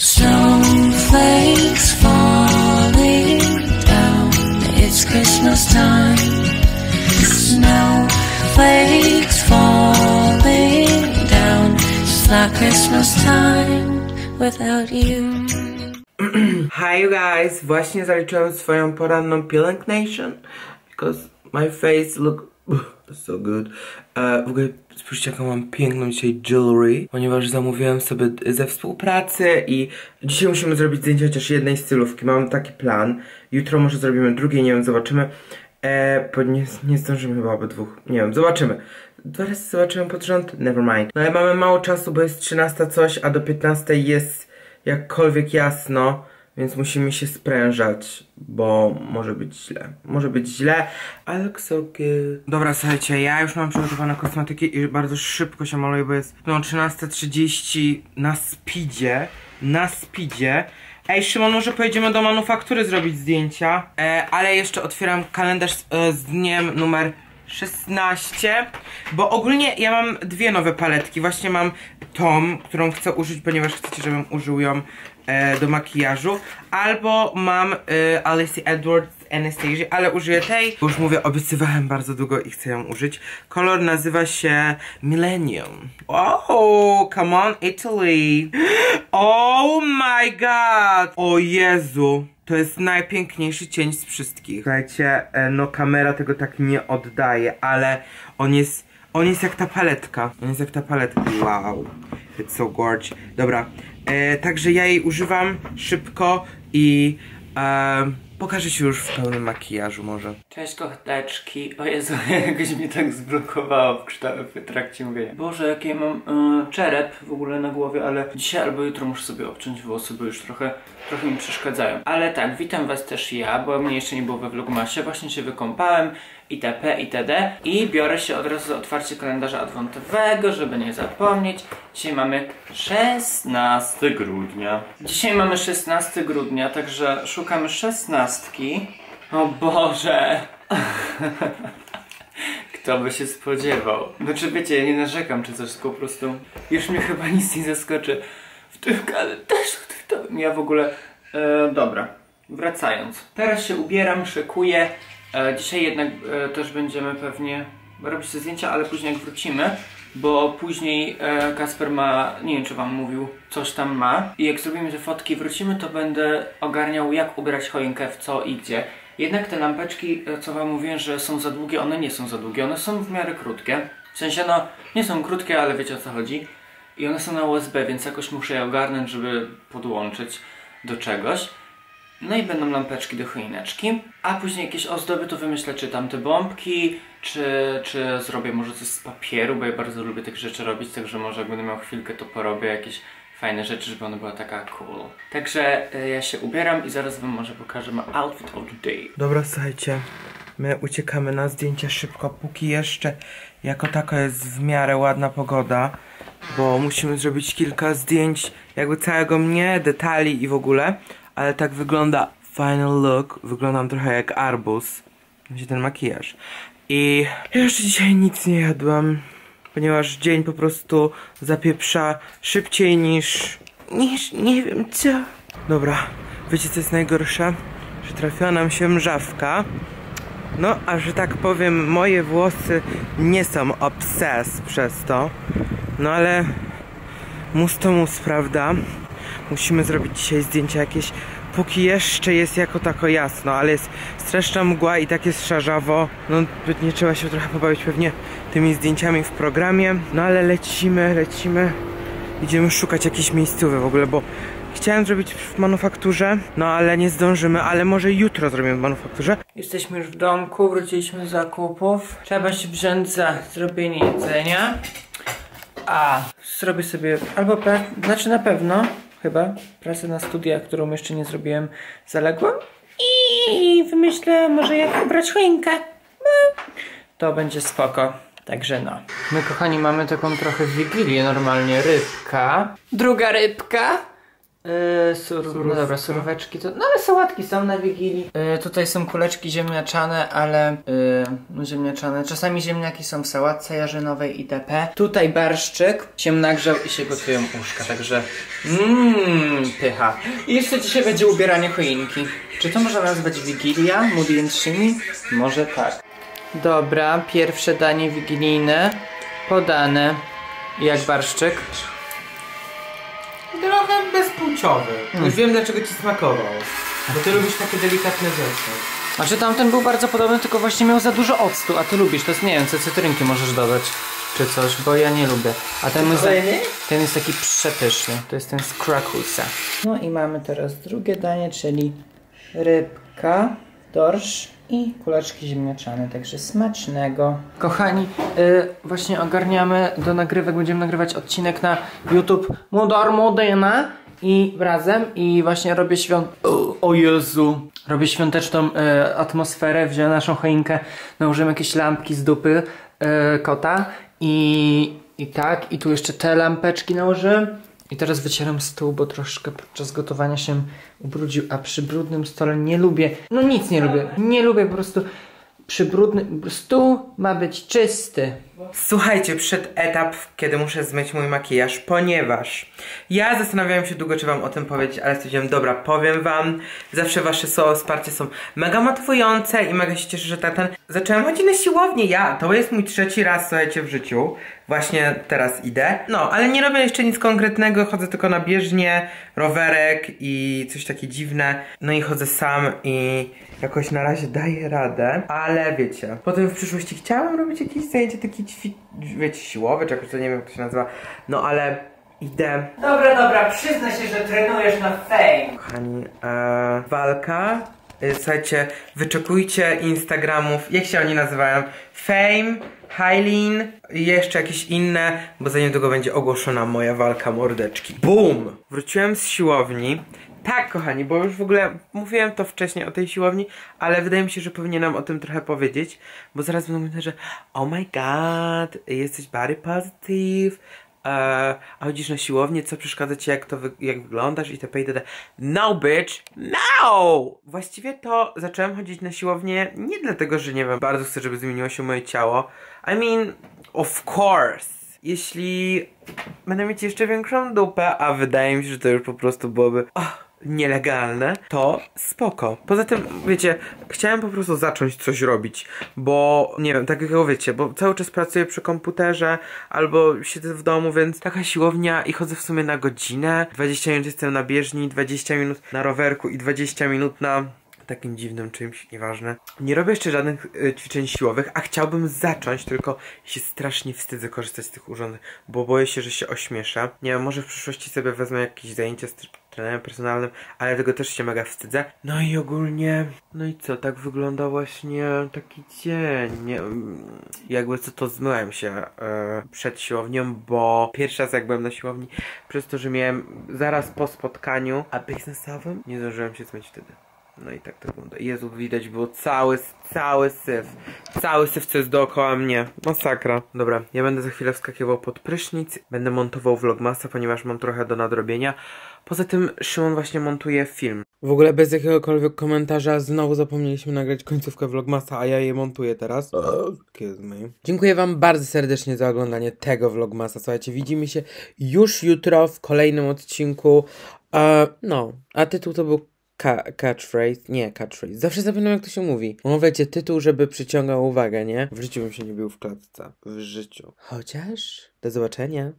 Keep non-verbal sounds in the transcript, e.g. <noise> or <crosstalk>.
Snowflakes falling down. It's Christmas time. Snowflakes falling down. It's not Christmas time without you. <clears throat> Hi you guys, właśnie zaliczyłem swoją poranną pielęgnation because my face look <laughs> so good. Uh, e, w spójrzcie jaką mam piękną dzisiaj jewelry, ponieważ zamówiłem sobie ze współpracy i dzisiaj musimy zrobić zdjęcie chociaż jednej stylówki. Mam taki plan. Jutro może zrobimy drugie, nie wiem, zobaczymy. E, bo nie, nie zdążymy chyba obydwóch. Nie wiem, zobaczymy. Dwa razy zobaczyłem pod rząd? Never mind. No ale mamy mało czasu, bo jest 13 coś, a do 15 jest jakkolwiek jasno, więc musimy się sprężać, bo może być źle. Może być źle, ale so good. Dobra, słuchajcie, ja już mam przygotowane kosmetyki i bardzo szybko się maluję, bo jest no 13.30 na speedzie. Na speedzie. Ej, Szymon, może pojedziemy do manufaktury zrobić zdjęcia, e, ale jeszcze otwieram kalendarz z, e, z dniem numer 16, bo ogólnie ja mam dwie nowe paletki. Właśnie mam tą, którą chcę użyć, ponieważ chcecie, żebym użył ją do makijażu. Albo mam e, Edwards Anastasia, ale użyję tej. Już mówię, obiecywałem bardzo długo i chcę ją użyć. Kolor nazywa się Millennium. Oh, come on Italy. Oh my god. O Jezu. To jest najpiękniejszy cień z wszystkich. Słuchajcie, e, no kamera tego tak nie oddaje, ale on jest, on jest jak ta paletka. On jest jak ta paletka. Wow. It's so gorge. Dobra, e, także ja jej używam szybko i e, pokażę się już w pełnym makijażu może. Cześć koteczki. O Jezu, <laughs> jakoś mnie tak zblokowało w, kształcie, w trakcie mówienia. Boże, jaki ja mam e, czerep w ogóle na głowie, ale dzisiaj albo jutro muszę sobie obciąć włosy, bo już trochę, trochę mi przeszkadzają. Ale tak, witam was też ja, bo mnie jeszcze nie było we vlogmasie, właśnie się wykąpałem, itp. itd. I biorę się od razu za otwarcie kalendarza adwentowego, żeby nie zapomnieć. Dzisiaj mamy 16 grudnia. Dzisiaj mamy 16 grudnia, także szukamy szesnastki. O Boże! <laughs> Kto by się spodziewał? Znaczy wiecie, ja nie narzekam czy coś, tylko po prostu już mnie chyba nic nie zaskoczy w tym kalendarzu adwentowym. Ja w ogóle... E, dobra, wracając. Teraz się ubieram, szykuję. E, dzisiaj jednak e, też będziemy pewnie robić te zdjęcia, ale później jak wrócimy, bo później e, Kasper ma, nie wiem czy wam mówił, coś tam ma i jak zrobimy te fotki wrócimy, to będę ogarniał jak ubrać choinkę w co i gdzie. Jednak te lampeczki, co wam mówiłem, że są za długie, one nie są za długie, one są w miarę krótkie. W sensie no, nie są krótkie, ale wiecie o co chodzi. I one są na USB, więc jakoś muszę je ogarnąć, żeby podłączyć do czegoś. No i będą lampeczki do choineczki, a później jakieś ozdoby to wymyślę, czy tam te bombki, czy, czy zrobię może coś z papieru, bo ja bardzo lubię tych rzeczy robić, także może jak będę miał chwilkę to porobię jakieś fajne rzeczy, żeby ona była taka cool. Także y, ja się ubieram i zaraz wam może pokażę mój outfit of the day. Dobra, słuchajcie, my uciekamy na zdjęcia szybko, póki jeszcze jako taka jest w miarę ładna pogoda, bo musimy zrobić kilka zdjęć jakby całego mnie, detali i w ogóle, ale tak wygląda final look, wyglądam trochę jak arbus, będzie ten makijaż. I jeszcze dzisiaj nic nie jadłam, ponieważ dzień po prostu zapieprza szybciej niż, niż nie wiem co. Dobra, wiecie co jest najgorsze? Że trafiła nam się mrzawka. No, a że tak powiem, moje włosy nie są obses przez to. No ale mus to mus, prawda? Musimy zrobić dzisiaj zdjęcia jakieś, póki jeszcze jest jako tako jasno, ale jest straszna mgła i tak jest szarzawo. No, nie trzeba się trochę pobawić pewnie tymi zdjęciami w programie. No ale lecimy, lecimy. Idziemy szukać jakiejś miejscowy w ogóle, bo chciałem zrobić w manufakturze, no ale nie zdążymy, ale może jutro zrobimy w manufakturze. Jesteśmy już w domku, wróciliśmy z zakupów. Trzeba się wziąć za zrobienie jedzenia. A, zrobię sobie albo znaczy na pewno, chyba, pracę na studiach, którą jeszcze nie zrobiłem, zaległam. I wymyślę może jak ubrać choinkę. No, To będzie spoko. Także no. My kochani mamy taką trochę wigilię normalnie. Rybka. Druga rybka. Yy, sur... No dobra, suróweczki to... No ale sałatki są na Wigilii. Yy, tutaj są kuleczki ziemniaczane, ale... Yy, no ziemniaczane. Czasami ziemniaki są w sałatce jarzynowej itp. Tutaj barszczyk się nagrzał i się gotują uszka, także... Mmm, pycha. I jeszcze dzisiaj będzie ubieranie choinki. Czy to można nazwać Wigilia? Shimmy? Może tak. Dobra, pierwsze danie wigilijne. Podane. Jak barszczyk? Trochę bezpłciowy. Już wiem dlaczego ci smakował. Bo ty lubisz takie delikatne rzeczy. A czy tamten był bardzo podobny, tylko właśnie miał za dużo octu, a ty lubisz, to jest, nie wiem, co cytrynki możesz dodać, czy coś, bo ja nie lubię. A ten jest, ten jest taki przepyszny, to jest ten z Krakusa. No i mamy teraz drugie danie, czyli rybka, dorsz i kuleczki ziemniaczane, także smacznego. Kochani, y, właśnie ogarniamy do nagrywek, będziemy nagrywać odcinek na YouTube Mudar Modyna i razem i właśnie robię świąt... O, o Jezu! Robię świąteczną e, atmosferę, wziąłem naszą choinkę, nałożyłem jakieś lampki z dupy e, kota i, i tak, i tu jeszcze te lampeczki nałożyłem. I teraz wycieram stół, bo troszkę podczas gotowania się ubrudził, a przy brudnym stole nie lubię, no nic nie lubię, nie lubię po prostu przy brudnym, stół ma być czysty. Słuchajcie, przyszedł etap, kiedy muszę zmyć mój makijaż, ponieważ ja zastanawiałem się długo, czy wam o tym powiedzieć, ale stwierdziłem, dobra, powiem wam. Zawsze wasze słowa wsparcie są mega motywujące i mega się cieszę, że tak ten... Zacząłem chodzić na siłownię, ja, to jest mój trzeci raz, słuchajcie, w życiu. Właśnie teraz idę. No, ale nie robię jeszcze nic konkretnego, chodzę tylko na bieżnię, rowerek i coś takie dziwne. No i chodzę sam i jakoś na razie daję radę, ale wiecie, potem w przyszłości chciałem robić jakieś zajęcia takie ćwi... wiecie, siłowe, czy jakoś to nie wiem jak to się nazywa, no ale idę. Dobra, dobra, przyznaj się, że trenujesz na fame. Kochani, e, walka. E, Słuchajcie, wyczekujcie Instagramów, jak się oni nazywają? Fame, Hylin i jeszcze jakieś inne, bo za niedługo będzie ogłoszona moja walka mordeczki. Boom! Wróciłem z siłowni. Tak, kochani, bo już w ogóle mówiłem to wcześniej o tej siłowni, ale wydaje mi się, że powinienem o tym trochę powiedzieć, bo zaraz będą mówić, że oh my god, jesteś body positive, a chodzisz na siłownię, co przeszkadza ci, jak to wy jak wyglądasz itp. itd. No, bitch! No! Właściwie to zacząłem chodzić na siłownię nie dlatego, że nie wiem, bardzo chcę, żeby zmieniło się moje ciało. I mean, of course! Jeśli będę mieć jeszcze większą dupę, a wydaje mi się, że to już po prostu byłoby oh, nielegalne, to spoko. Poza tym, wiecie, chciałem po prostu zacząć coś robić, bo nie wiem, tak jak wiecie, bo cały czas pracuję przy komputerze albo siedzę w domu, więc taka siłownia i chodzę w sumie na godzinę. 20 minut jestem na bieżni, 20 minut na rowerku i 20 minut na takim dziwnym czymś, nieważne. Nie robię jeszcze żadnych y, ćwiczeń siłowych, a chciałbym zacząć, tylko się strasznie wstydzę korzystać z tych urządzeń, bo boję się, że się ośmieszę. Nie wiem, może w przyszłości sobie wezmę jakieś zajęcia z trenerem personalnym, ale tego też się mega wstydzę. No i ogólnie, no i co, tak wygląda właśnie taki dzień. Nie, jakby co to zmyłem się e, przed siłownią, bo pierwszy raz jak byłem na siłowni, przez to, że miałem zaraz po spotkaniu, a biznesowym, nie zdążyłem się zmyć wtedy. No i tak to wygląda. Jezu, widać było cały, cały syf. Cały syf, co jest dookoła mnie. Masakra. Dobra, ja będę za chwilę wskakiwał pod prysznic. Będę montował vlogmasa, ponieważ mam trochę do nadrobienia. Poza tym Szymon właśnie montuje film. W ogóle bez jakiegokolwiek komentarza znowu zapomnieliśmy nagrać końcówkę vlogmasa, a ja je montuję teraz. Dziękuję wam bardzo serdecznie za oglądanie tego vlogmasa. Słuchajcie, widzimy się już jutro w kolejnym odcinku. E, no, a tytuł to był catchphrase, nie catchphrase. Zawsze zapominam jak to się mówi. Wiecie, tytuł, żeby przyciągał uwagę, nie? W życiu bym się nie bił w klatce. W życiu. Chociaż, do zobaczenia.